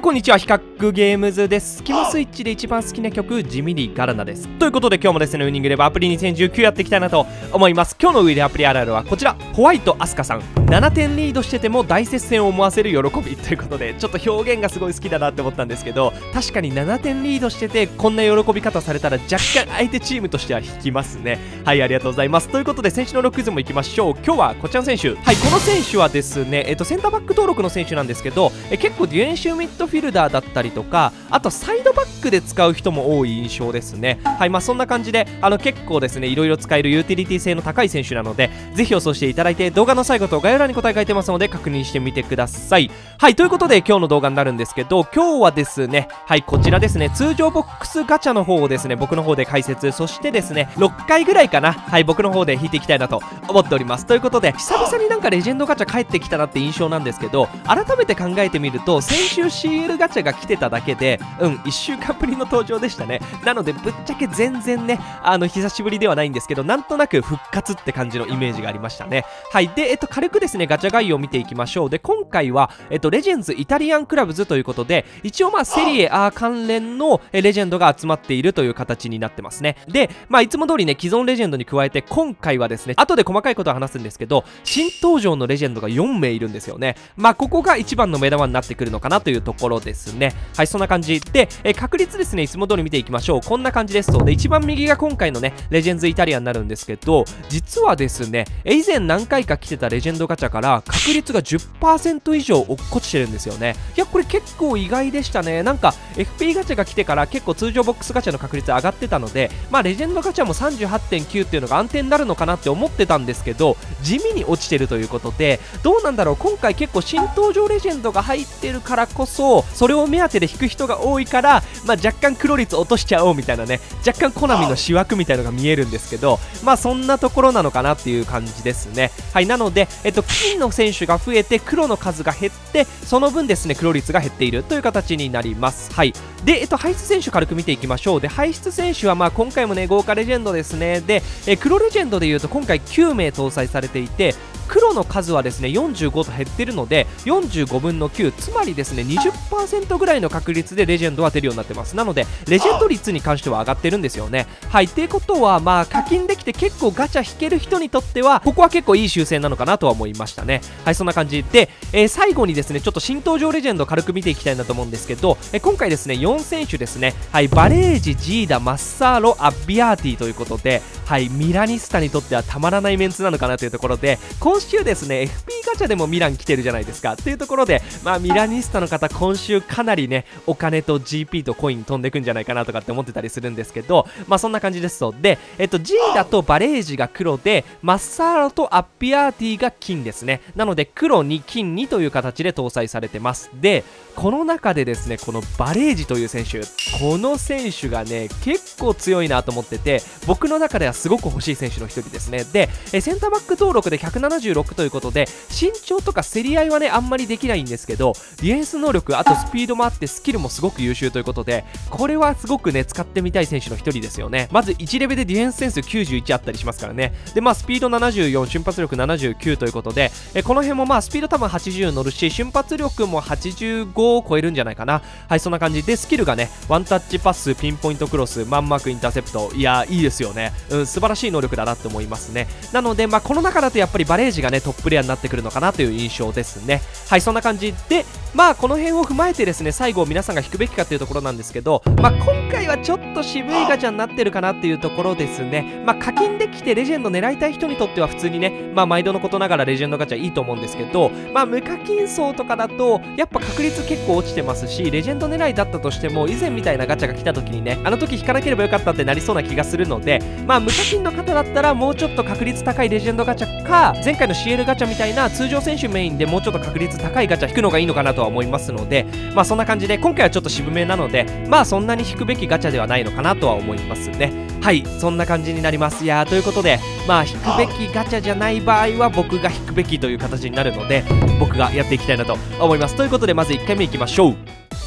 いこんにちは。ヒカ較ゲームズです。スキマスイッチで一番好きな曲地味にガラナです。ということで今日もですねウイニングレバーアプリ2019やっていきたいなと思います。今日のウイレアプリあるあるはこちら。ホワイトアスカさん。7点リードしてても大接戦を思わせる喜びということでちょっと表現がすごい好きだなって思ったんですけど確かに7点リードしててこんな喜び方されたら若干相手チームとしては引きますね。はいありがとうございます。ということで選手の6クイズもいきましょう。今日はこちらの選手。はいこの選手はですねえっとセンターバック登録の選手なんですけどえ結構ディフェンシュミッドフィルダーだったりとかあとサイドバックで使う人も多い印象ですね。はいまあそんな感じであの結構ですねいろいろ使えるユーティリティ性の高い選手なのでぜひ予想していただいて動画の最後と概要欄に答え書いてますので確認してみてください。はいということで今日の動画になるんですけど今日はですねはいこちらですね通常ボックスガチャの方をですね僕の方で解説そしてですね6回ぐらいかなはい僕の方で引いていきたいなと思っております。ということで久々になんかレジェンドガチャ帰ってきたなって印象なんですけど改めて考えてみると先週 CL ガチャが来てただけでうん1週間ぶりの登場でしたね。なのでぶっちゃけ全然ねあの久しぶりではないんですけどなんとなく復活って感じのイメージがありましたね。はい。でえっと軽くですねガチャ概要を見ていきましょう。で今回はえっとレジェンズイタリアンクラブズということで一応まあセリエ A 関連のレジェンドが集まっているという形になってますね。でまあいつも通りね既存レジェンドに加えて今回はですね後で細かいことを話すんですけど新登場のレジェンドが4名いるんですよね。まあここが一番の目玉になってくるのかなというところですね。はいそんな感じでえ確率ですねいつも通り見ていきましょう。こんな感じです。とで一番右が今回のねレジェンズイタリアになるんですけど実はですね以前何回か来てたレジェンドガチャから確率が10%以上落っこちてるんですよね。いやこれ結構意外でしたね。なんか FP ガチャが来てから結構通常ボックスガチャの確率上がってたのでまあレジェンドガチャも38.9っていうのが安定になるのかなって思ってたんですけど地味に落ちてるということでどうなんだろう。今回結構新登場レジェンドが入ってるからこそそれを目当てで引く人が多いから、まあ、若干黒率落としちゃおうみたいなね若干コナミの思惑みたいのが見えるんですけどまあそんなところなのかなっていう感じですね。はいなので、えっと、金の選手が増えて黒の数が減ってその分ですね黒率が減っているという形になります。はい。で、えっと、排出選手軽く見ていきましょう。で排出選手はまあ今回もね豪華レジェンドですね。で、え黒レジェンドでいうと今回9名搭載されていて黒の数はですね45と減ってるので45分の9つまりですね20%ぐらいの確率でレジェンドは出るようになってます。なのでレジェンド率に関しては上がってるんですよね。はい。っていうことはまあ課金できて結構ガチャ引ける人にとってはここは結構いい修正なのかなとは思いましたね。はいそんな感じ。で、えー最後にですねちょっと新登場レジェンド軽く見ていきたいなと思うんですけど、えー今回ですね4選手ですね。はいバレージジーダマッサーロアッビアーティということではいミラニスタにとってはたまらないメンツなのかなというところで今週ですね FP ガチャでもミラン来てるじゃないですか。というところでまあミラニスタの方今週かなりねお金と GP とコイン飛んでくんじゃないかなとかって思ってたりするんですけどまあそんな感じですと。でえっと G だとバレージが黒でマッサーロとアッピアーティが金ですね。なので黒に金にという形で搭載されてます。でこの中でですねこのバレージという選手この選手がね結構強いなと思ってて僕の中ではすごく欲しい選手の一人ですね。でえセンターバック登録で176ということで身長とか競り合いはねあんまりできないんですけどディフェンス能力あとスピードもあってスキルもすごく優秀ということでこれはすごくね使ってみたい選手の一人ですよね。まず1レベルでディフェンスセンス91あったりしますからね。でまあスピード74瞬発力79ということでえこの辺もまあスピード多分80乗るし瞬発力も85を超えるんじゃないかな。はいそんな感じ。でスキルがねワンタッチパスピンポイントクロスマンマークインターセプト。いやいいですよね。うん素晴らしい能力だなって思いますね。なのでまあこの中だとやっぱりバレージがねトッププレイヤーになってくるのかなという印象ですね。はいそんな感じでまあこの辺を踏まえてですね最後皆さんが引くべきかっていうところなんですけどまあ今回はちょっと渋いガチャになってるかなっていうところですね。まあ課金できてレジェンド狙いたい人にとっては普通にねまあ毎度のことながらレジェンドガチャいいと思うんですけどまあ無課金層とかだとやっぱ確率結構落ちてますしレジェンド狙いだったとしても以前みたいなガチャが来た時にねあの時引かなければよかったってなりそうな気がするのでまあ無課金の方だったらもうちょっと確率高いレジェンドガチャか前回の CL ガチャみたいな通常選手メインでもうちょっと確率高いガチャ引くのがいいのかなとは思いますのでまあそんな感じで今回はちょっと渋めなのでまあそんなに引くべきガチャではないのかなとは思いますね。はいそんな感じになります。いやということでまあ引くべきガチャじゃない場合は僕が引くべきという形になるので僕がやっていきたいなと思います。ということでまず1回目いきましょう。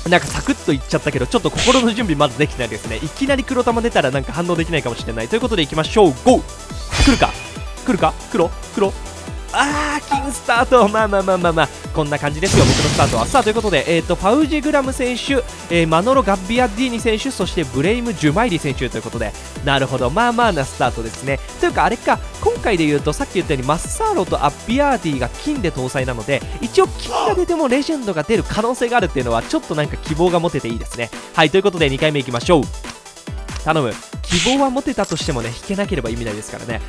なんかサクッといっちゃったけどちょっと心の準備まずできてないですね。いきなり黒玉出たらなんか反応できないかもしれない。ということでいきましょう。GO 来るか?来るか?黒?黒?あー金スタート。まあまあまあまあまあ。こんな感じですよ僕のスタートは。さあということで、えーと、ファウジグラム選手、えー、マノロ・ガッビアディーニ選手そしてブレイム・ジュマイリ選手ということで。なるほど。まあまあなスタートですね。というかあれか。今回で言うとさっき言ったようにマッサーロとアッビアーディが金で搭載なので一応金が出てもレジェンドが出る可能性があるっていうのはちょっとなんか希望が持てていいですね。はいということで2回目いきましょう。頼む。希望は持てたとしてもね引けなければ意味ないですからね。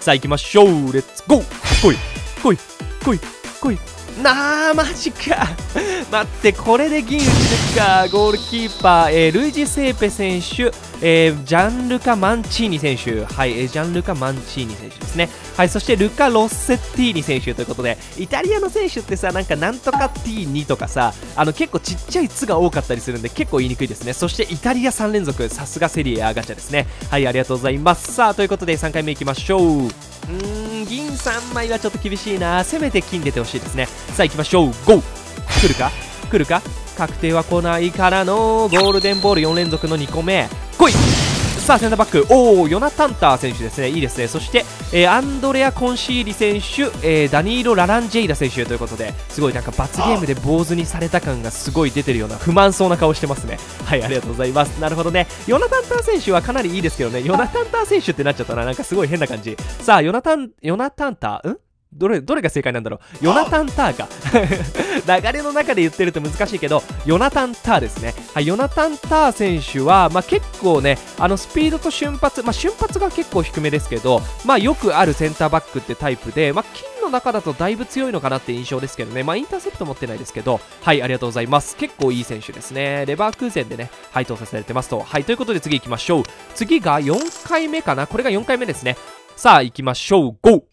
さあ行きましょう。レッツゴー来い。来い。来い。来い。なあマジか。待ってこれで銀打ち抜くか。ゴールキーパー、えー、ルイジ・セーペ選手、えー、ジャンルカ・マンチーニ選手。はい、えー、ジャンルカ・マンチーニ選手ですね。はいそしてルカ・ロッセッティーニ選手ということでイタリアの選手ってさなんかなんとか T2 とかさあの結構ちっちゃい「つ」が多かったりするんで結構言いにくいですね。そしてイタリア3連続さすがセリエ A ガチャですね。はいありがとうございます。さあということで3回目いきましょう。うーん銀3枚はちょっと厳しいな。せめて金出てほしいですね。さあ行きましょう。ゴー。来るか？来るか？確定は来ないからの。ゴールデンボール4連続の2個目。来い！さあセンターバック。おおヨナタンター選手ですね。いいですね。そして、えー、アンドレア・コンシーリ選手、えー、ダニーロ・ラランジェイダ選手ということですごいなんか罰ゲームで坊主にされた感がすごい出てるような不満そうな顔してますね。はいありがとうございます。なるほどね。ヨナタンター選手はかなりいいですけどね。ヨナタンター選手ってなっちゃったななんかすごい変な感じ。さあヨナタンヨナタンター？ん？どれ、どれが正解なんだろう？ヨナタン・ターか。流れの中で言ってると難しいけど、ヨナタン・ターですね。はい、ヨナタン・ター選手は、まあ、結構ね、あの、スピードと瞬発、まあ、瞬発が結構低めですけど、まあ、よくあるセンターバックってタイプで、まあ、金の中だとだいぶ強いのかなって印象ですけどね。まあ、インターセプト持ってないですけど、はい、ありがとうございます。結構いい選手ですね。レバークーゼンでね、配当させられてますと。はい、ということで次行きましょう。次が4回目かな？これが4回目ですね。さあ、行きましょう。GO!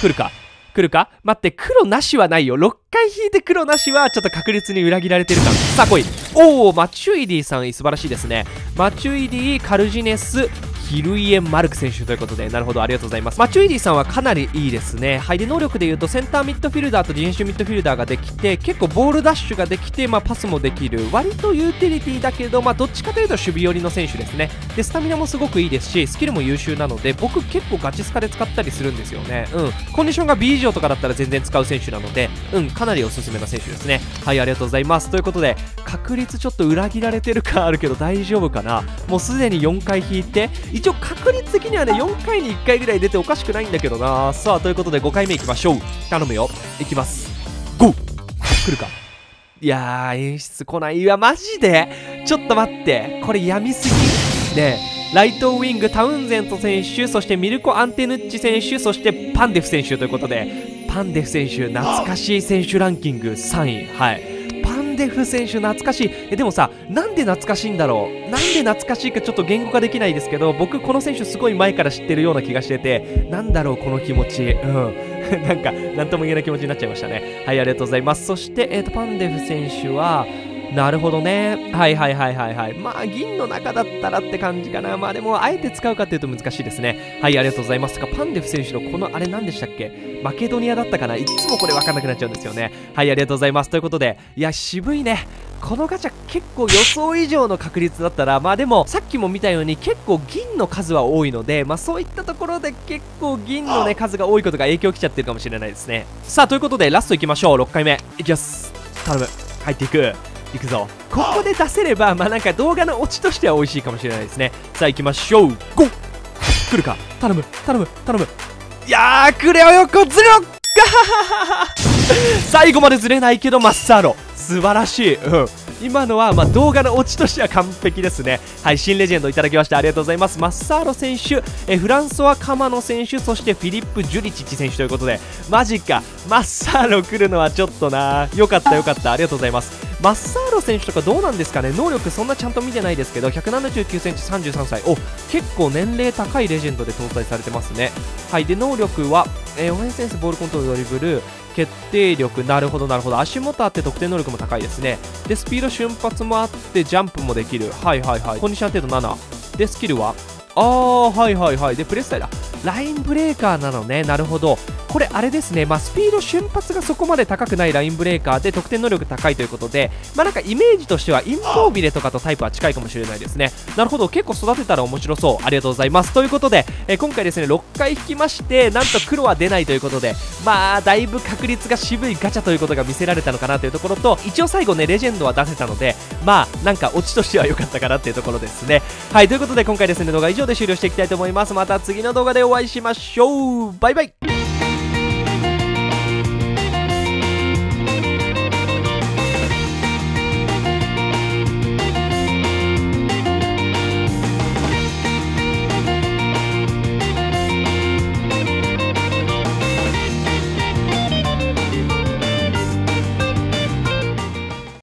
来るか？来るか？待って、黒なしはないよ。6回引いて黒なしはちょっと確率に裏切られてるかさあ来い。おお、マチュイディさん素晴らしいですね。マチュイディ、カルジネス、ヒルイエン・マルク選手ということで、なるほど、ありがとうございます。マチュイディさんはかなりいいですね。はい、で、能力で言うと、センターミッドフィルダーとディフェンシブミッドフィルダーができて、結構ボールダッシュができて、まあ、パスもできる。割とユーティリティだけど、まあ、どっちかというと守備寄りの選手ですね。で、スタミナもすごくいいですし、スキルも優秀なので、僕結構ガチスカで使ったりするんですよね。うん。コンディションが B 以上とかだったら全然使う選手なので、うん、かなりおすすめな選手ですね。はい、ありがとうございます。ということで、確率ちょっと裏切られてる感あるけど大丈夫かな？もうすでに4回引いて、一応確率的にはね4回に1回ぐらい出ておかしくないんだけどな。さあということで5回目いきましょう。頼むよ。いきます。ゴー。来るか。いやー演出来ないわマジで。ちょっと待って。これやみすぎ。ねライトウィングタウンゼント選手そしてミルコ・アンテヌッチ選手そしてパンデフ選手ということで。パンデフ選手懐かしい選手ランキング。3位。はいデフ選手懐かしい。えでもさなんで懐かしいんだろう？なんで懐かしいかちょっと言語化できないですけど僕この選手すごい前から知ってるような気がしててなんだろうこの気持ち。うん。なんか何とも言えない気持ちになっちゃいましたね。はいありがとうございます。そして、えー、とパンデフ選手はなるほどね。はいはいはいはいはい。まあ、銀の中だったらって感じかな。まあでも、あえて使うかっていうと難しいですね。はい、ありがとうございます。か、パンデフ選手のこの、あれ何でしたっけ？マケドニアだったかな？いつもこれ分かんなくなっちゃうんですよね。はい、ありがとうございます。ということで、いや、渋いね。このガチャ結構予想以上の確率だったら、まあでも、さっきも見たように結構銀の数は多いので、まあそういったところで結構銀のね、数が多いことが影響きちゃってるかもしれないですね。さあ、ということで、ラストいきましょう。6回目。いきます。頼む。入っていく。いくぞ。ここで出せればまあなんか動画のオチとしては美味しいかもしれないですね。さあ行きましょう。ゴー。来るか。頼む。頼む。頼む。いやーくれよ横ずれろ最後までずれないけどマッサーロ。素晴らしい。うん。今のはま動画のオチとしては完璧ですね。はい新レジェンドいただきましてありがとうございます。マッサーロ選手。えフランソワ・カマノ選手。そしてフィリップ・ジュリチッチ選手ということで。マジか。マッサーロ来るのはちょっとな。よかったよかった。ありがとうございます。マッサーロ選手とかどうなんですかね？能力そんなちゃんと見てないですけど1 7 9センチ33歳。お結構年齢高いレジェンドで搭載されてますね。はいで能力は、えー、オフェンスセンスボールコントロールドリブル決定力なるほどなるほど。足元あって得点能力も高いですね。でスピード瞬発もあってジャンプもできる。はいはいはい。コンディション程度7でスキルは？あーはいはいはい。でプレスタイだ。ラインブレーカーなのね。なるほど。これあれですね、まあ、スピード瞬発がそこまで高くないラインブレーカーで得点能力高いということで、まあ、なんかイメージとしてはインポービレとかとタイプは近いかもしれないですね。なるほど。結構育てたら面白そう。ありがとうございます。ということで、えー、今回ですね6回引きましてなんと黒は出ないということでまあだいぶ確率が渋いガチャということが見せられたのかなというところと一応最後ねレジェンドは出せたのでまあなんかオチとしては良かったかなっていうところですね。はいということで今回ですね動画以上で終了していきたいと思います。また次の動画でお会いしましょう。バイバイ。